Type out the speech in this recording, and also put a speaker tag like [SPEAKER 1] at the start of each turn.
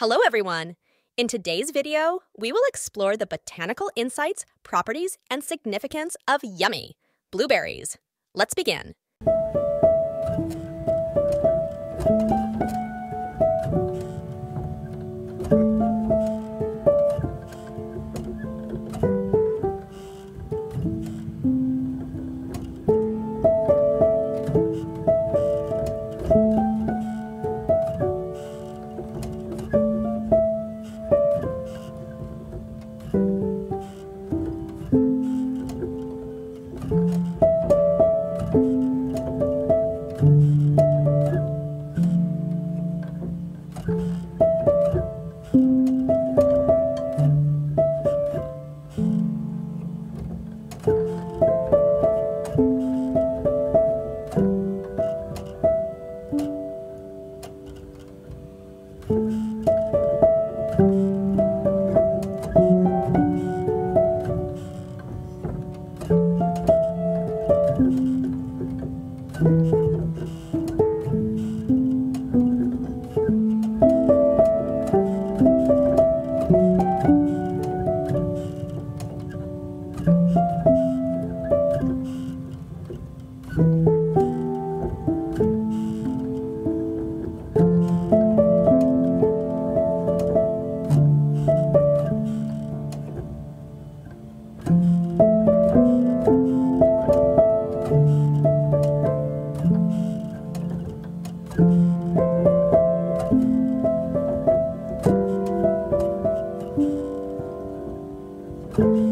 [SPEAKER 1] Hello, everyone. In today's video, we will explore the botanical insights, properties, and significance of yummy blueberries. Let's begin.
[SPEAKER 2] thank mm -hmm. you